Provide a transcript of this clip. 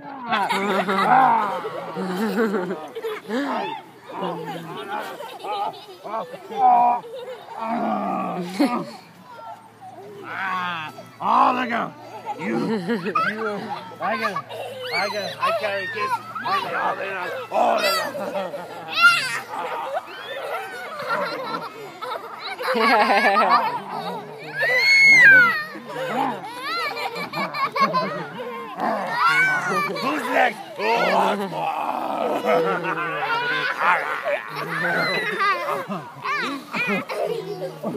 Oh, look out! You, you, I got, I got, I carry kids. I got, oh, they are, oh, they are. Who's next? Oh,